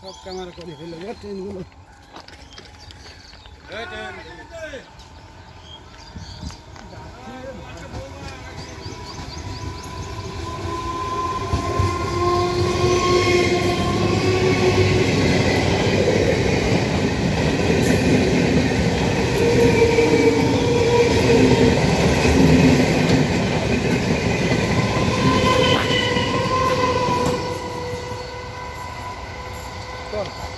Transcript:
সব ক্যামেরা করে ফেলে ট্রেনগুলো ট্রেন 断了。